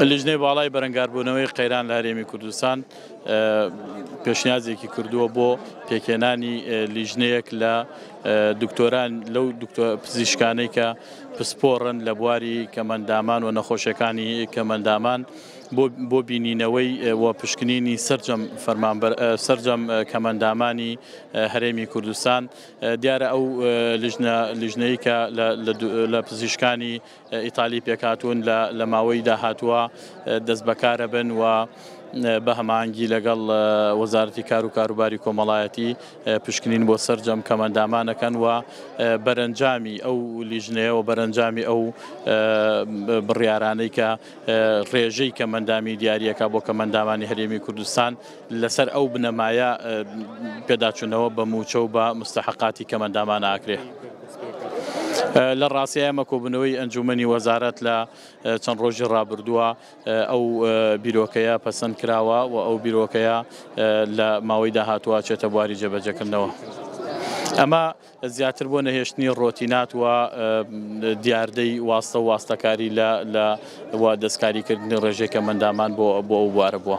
لیژنەی باڵای بەرەنگاربوونەوەی قەیران لە هەرێمی کوردستان پێشنیازێکی کردووە بۆ پێکێنانی لیژنەیەک لە دکتۆران لەو پزیشکانەی کە پسپۆڕن لە بواری کەمەندامان و نەخۆشیەکانی کەمەندامان بۆ بینینەوەی و پشکنینی سرجەم سرجەم کەمەندامانی هەرێمی کوردستان دیارە ئەو لیژنە لیژنەی کە لە پزیشکانی ئیتالی پێکهاتوون لە لە ماوەی داهاتووە دەستبەکارە بن و بە هەمانگی لەگەڵ وەزارەتی کار و کاروباری کۆمەڵایەتی پشکنین بۆ سەررجەم کەمەندامانەکەن و بەرەنجامی ئەو لیژنەیەوە بەرەنجامی ئەو بڕیارانەی کە ڕێژەی کەمەندامی دیارریەکە بۆ کەمەندامانی هەرێمی کوردستان لەسەر ئەو بنەمایە پێداچوونەوە بە مووچە و بە مستەحەقاتی کەمەندامان ئاکرێ. لە ڕاستی ئەمە کۆبوونەوەی ئەنجومەنی وەزارەت لە چەند ڕۆژی ڕابردووە ئەو بیرۆکەیە پەسەند کراوە و ئەو بیرۆکەیە لە ماوەی داهاتووە چێتە بواری جێبەجەکردنەوە. ئەمە زیاتر بۆ نەهێشتنی ڕۆتینات و دیاردەی واستە و واستەکاری لە لە و دەستکاریکردنی ڕێژەی کەمەندامان بۆ بۆ ئەو بوارە بووە.